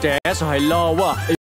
這就係 love